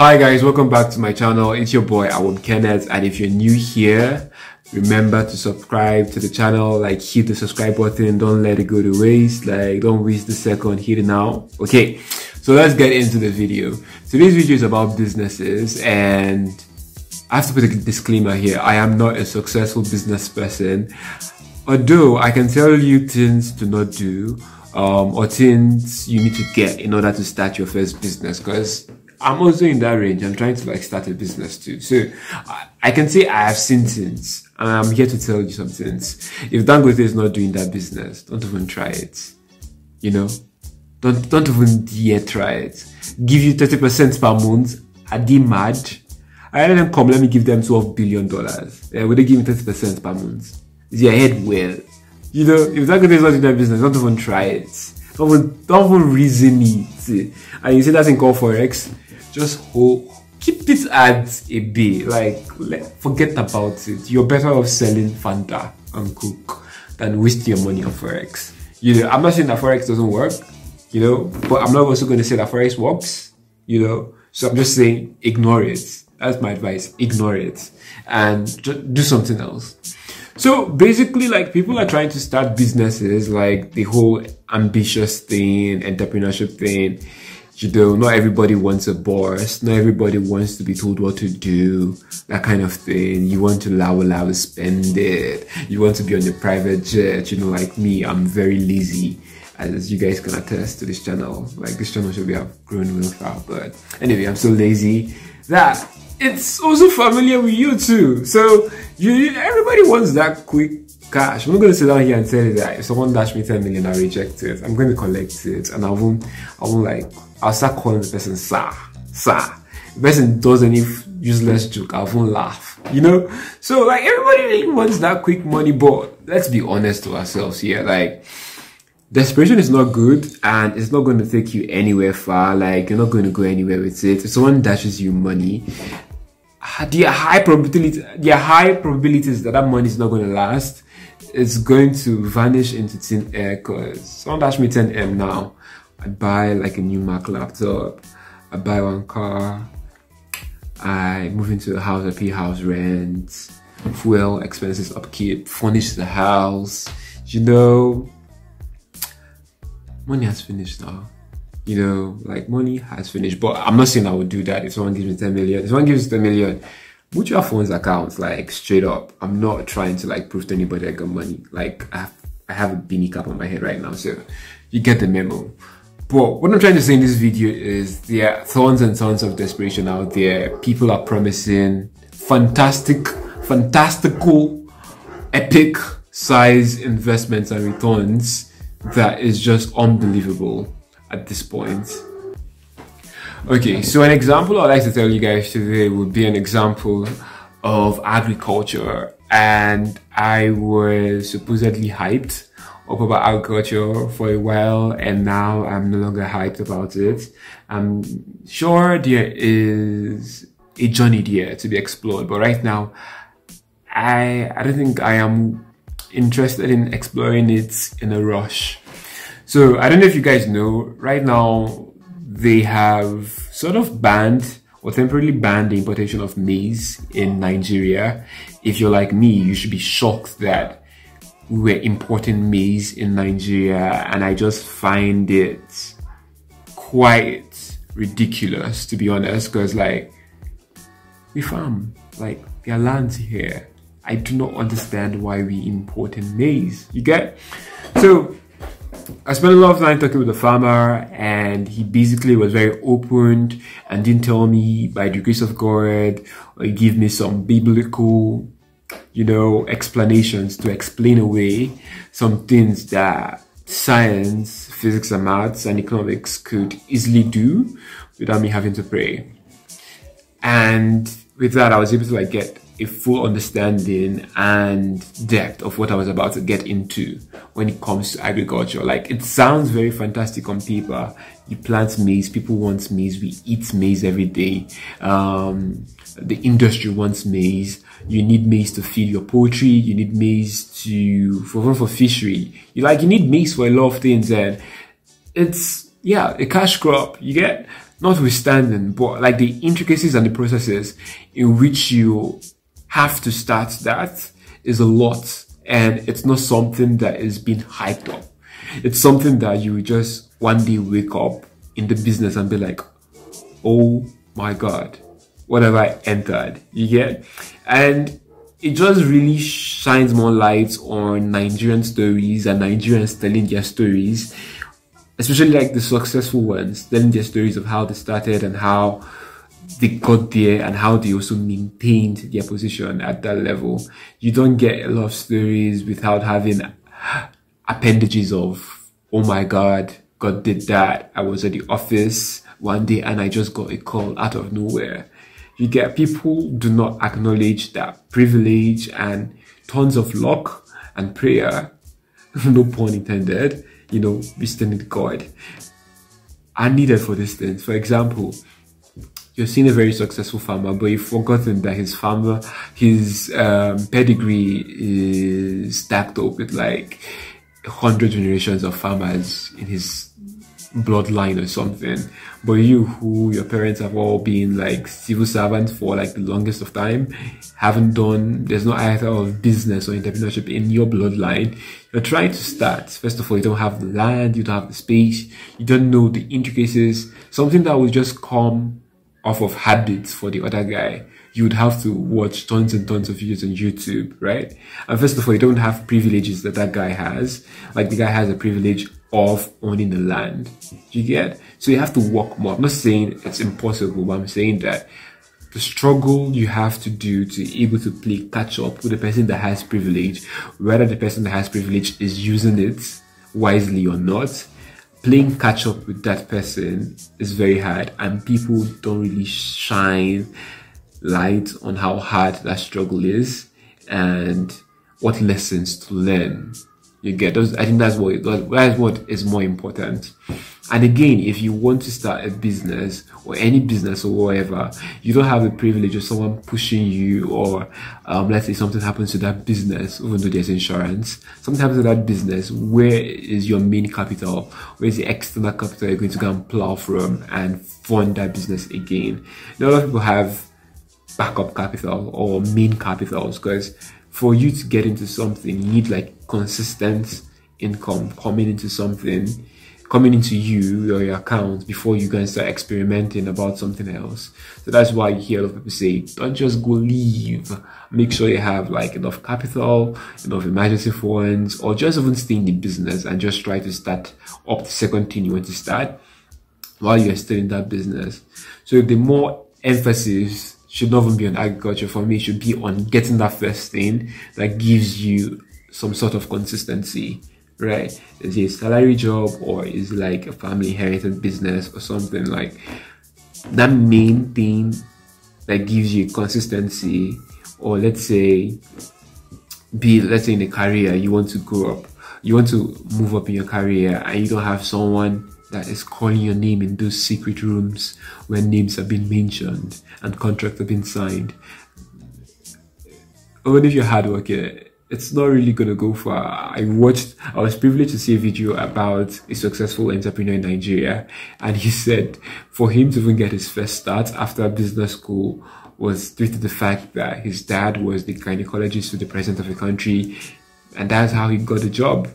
Hi guys, welcome back to my channel. It's your boy Awom Kenneth. And if you're new here, remember to subscribe to the channel, like hit the subscribe button, don't let it go to waste, like don't waste the second, hit it now. Okay, so let's get into the video. Today's video is about businesses. And I have to put a disclaimer here. I am not a successful business person, although I can tell you things to not do um, or things you need to get in order to start your first business. Because I'm also in that range. I'm trying to like start a business too. So I, can say I have seen things and I'm here to tell you some things. If Dangote is not doing that business, don't even try it. You know? Don't, don't even dare try it. Give you 30% per month. Are they mad? I let them come, let me give them $12 billion. Yeah, would they give me 30% per month? Is your head well? You know, if Dangote is not doing that business, don't even try it. Don't even, don't even reason it. And you see that thing called Forex? Just hold, keep it at a bay. Like, forget about it. You're better off selling Fanta and Coke than wasting your money on Forex. You know, I'm not saying that Forex doesn't work, you know, but I'm not also going to say that Forex works, you know. So I'm just saying, ignore it. That's my advice. Ignore it and do something else. So basically, like people are trying to start businesses, like the whole ambitious thing, entrepreneurship thing you know, not everybody wants a boss, not everybody wants to be told what to do, that kind of thing. You want to allow, allow, spend it. You want to be on a private jet, you know, like me, I'm very lazy. As you guys can attest to this channel, like this channel should be have grown real far, but anyway, I'm so lazy that it's also familiar with you too. So you, everybody wants that quick cash. I'm not going to sit down here and tell you that if someone dash me 10 million, I reject it. I'm going to collect it and I won't, I won't like I'll start calling the person sir, sir. The person does any useless joke, I won't laugh, you know? So like everybody really wants that quick money, but let's be honest to ourselves here. Like desperation is not good and it's not going to take you anywhere far. Like you're not going to go anywhere with it. If someone dashes you money, are high probability, are high probabilities that that money is not going to last. It's going to vanish into thin air uh, because someone dash me 10M now I buy like a new Mac laptop, I buy one car, I move into a house, I pay house rent, fuel expenses, upkeep, furnish the house, you know, money has finished now. You know, like money has finished. But I'm not saying I would do that if someone gives me 10 million. If someone gives me 10 million, mutual funds accounts, like straight up. I'm not trying to like prove to anybody I got money. Like I have, I have a beanie cap on my head right now. So you get the memo. But what I'm trying to say in this video is there are tons and tons of desperation out there. People are promising fantastic, fantastical, epic size investments and returns that is just unbelievable at this point. Okay, so an example I'd like to tell you guys today would be an example of agriculture and I was supposedly hyped up about agriculture for a while and now I'm no longer hyped about it. I'm sure there is a journey there to be explored, but right now I I don't think I am interested in exploring it in a rush. So I don't know if you guys know, right now they have sort of banned or temporarily banned the importation of maize in Nigeria. If you're like me, you should be shocked that we were importing maize in Nigeria, and I just find it quite ridiculous to be honest, because like we farm, like there are lands here. I do not understand why we importing maize. You get? So I spent a lot of time talking with the farmer and he basically was very open and didn't tell me by the grace of God or give me some biblical you know, explanations to explain away some things that science, physics and maths and economics could easily do without me having to pray. And with that, I was able to like get a full understanding and depth of what I was about to get into when it comes to agriculture. Like it sounds very fantastic on paper. You plant maize, people want maize, we eat maize every day. Um, the industry wants maize. You need maize to feed your poultry. You need maize to for for fishery. You like you need maize for a lot of things, and it's yeah a cash crop. You get notwithstanding, but like the intricacies and the processes in which you have to start that is a lot. And it's not something that is being hyped up. It's something that you just one day wake up in the business and be like, oh my God, what have I entered? You get? And it just really shines more light on Nigerian stories and Nigerians telling their stories, especially like the successful ones, telling their stories of how they started and how they got there and how they also maintained their position at that level. You don't get a lot of stories without having appendages of, oh my God, God did that. I was at the office one day and I just got a call out of nowhere. You get people do not acknowledge that privilege and tons of luck and prayer, no pun intended, you know, visiting God are needed for these things. For example, you're seeing a very successful farmer, but you've forgotten that his farmer, his um, pedigree is stacked up with like hundred generations of farmers in his bloodline or something. But you who your parents have all been like civil servants for like the longest of time, haven't done there's no either of business or entrepreneurship in your bloodline. You're trying to start. First of all, you don't have the land, you don't have the space, you don't know the intricacies, something that will just come off of habits for the other guy you would have to watch tons and tons of videos on YouTube, right? And first of all, you don't have privileges that that guy has. Like the guy has a privilege of owning the land. You get? So you have to work more. I'm not saying it's impossible, but I'm saying that the struggle you have to do to be able to play catch up with the person that has privilege, whether the person that has privilege is using it wisely or not, playing catch up with that person is very hard and people don't really shine light on how hard that struggle is and what lessons to learn. You get those i think that's what that's what is more important and again if you want to start a business or any business or whatever you don't have the privilege of someone pushing you or um, let's say something happens to that business even though there's insurance something happens to that business where is your main capital? Where's the external capital you're going to go and plow from and fund that business again? A lot of people have backup capital or main capitals because for you to get into something, you need like consistent income coming into something, coming into you or your account before you can start experimenting about something else. So that's why you hear a lot of people say, don't just go leave. Make sure you have like enough capital, enough emergency funds, or just even stay in the business and just try to start up the second thing you want to start while you're still in that business. So the more emphasis should not even be on agriculture for me, it should be on getting that first thing that gives you some sort of consistency, right? Is it a salary job or is it like a family inherited business or something like that main thing that gives you consistency or let's say be let's say in a career you want to grow up you want to move up in your career and you don't have someone that is calling your name in those secret rooms where names have been mentioned and contracts have been signed. Even if you're hardworking, it's not really gonna go far. I watched, I was privileged to see a video about a successful entrepreneur in Nigeria, and he said for him to even get his first start after business school was due to the fact that his dad was the gynecologist to the president of the country, and that's how he got the job,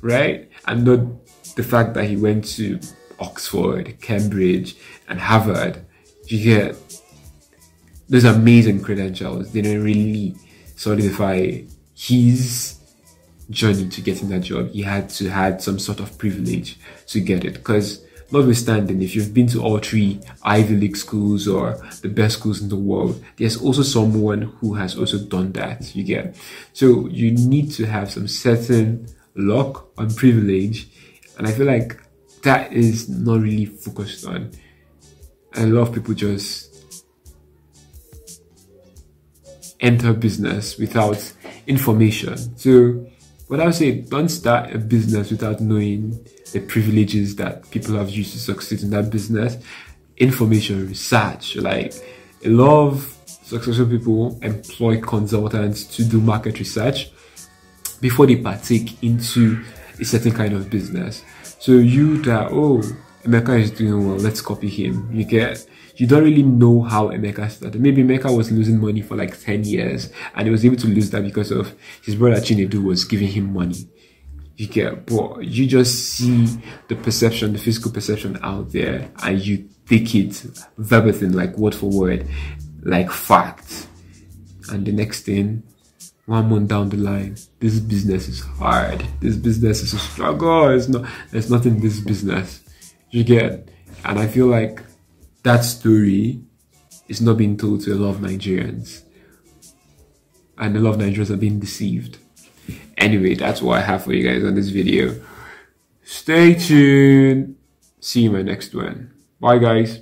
right? And not the fact that he went to Oxford, Cambridge, and Harvard, you get those amazing credentials didn't really solidify his journey to getting that job. He had to had some sort of privilege to get it. Because notwithstanding, if you've been to all three Ivy League schools or the best schools in the world, there's also someone who has also done that. You get so you need to have some certain luck and privilege and I feel like that is not really focused on. And a lot of people just enter business without information. So what I would say, don't start a business without knowing the privileges that people have used to succeed in that business. Information, research, like a lot of successful people employ consultants to do market research before they partake into a certain kind of business. So you that, oh, Emeka is doing well. Let's copy him. You get, you don't really know how Emeka started. Maybe Emeka was losing money for like 10 years and he was able to lose that because of his brother Chinedu was giving him money. You get, but you just see the perception, the physical perception out there and you take it verbatim, like word for word, like fact. And the next thing, one month down the line, this business is hard. This business is a struggle. It's not, there's nothing in this business. You get, and I feel like that story is not being told to a lot of Nigerians. And a lot of Nigerians are being deceived. Anyway, that's what I have for you guys on this video. Stay tuned. See you in my next one. Bye guys.